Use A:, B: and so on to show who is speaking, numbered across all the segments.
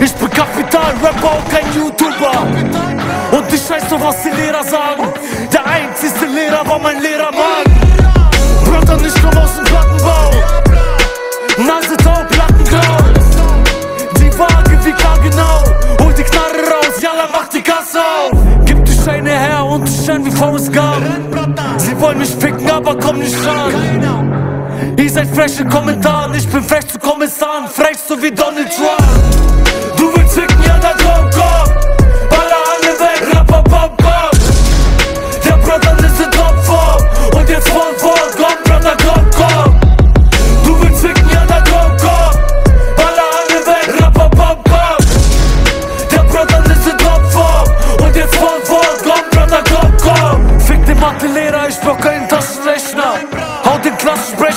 A: Ich bin Kapital, Rapper und kein YouTuber. Und ich weiß doch, was die Lehrer sagen. Der einzigste Lehrer war mein Lehrer, Mann. Brother, ich komm aus dem Plattenbau. Nase taub, Plattenklau. Die Waage wie gar genau. Hol die Knarre raus, Jalla, mach die Kasse auf. Gib die Scheine her und ich schein wie Forrest Gump. Sie wollen mich ficken, aber komm nicht ran. Ihr seid fresh in Kommentaren, ich bin fresh zu Kommissaren, frech so wie Donald Trump.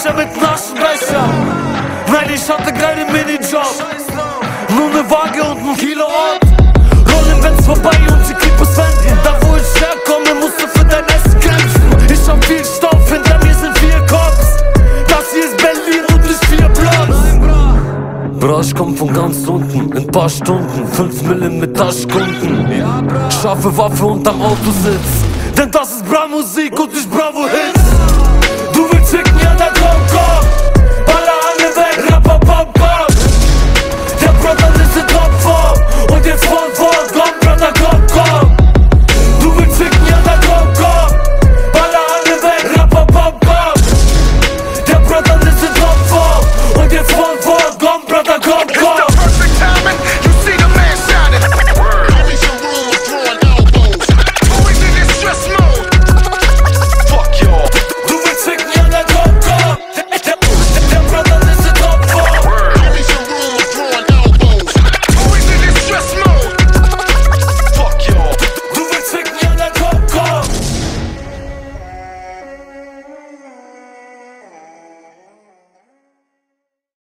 A: Klassensprecher mit dem Aschenbecher. Nein, ich hatte keinen Minijob. Nur ne Waage und ein Kilo Ort. Rollen, wenn's vorbei und die Kippos wenden. Da wo ich herkomme, musst du für dein Essen kämpfen. Ich hab viel Stoff, hinter mir sind vier Cops. Das hier ist Berlin und nicht vier Blocks. Bro, ich komm von ganz unten, in paar Stunden, 5 Millen mit Taschkunden. Scharfe Waffe unterm Autositz, denn das ist Bra-Musik und nicht Bravo-Hits. The a.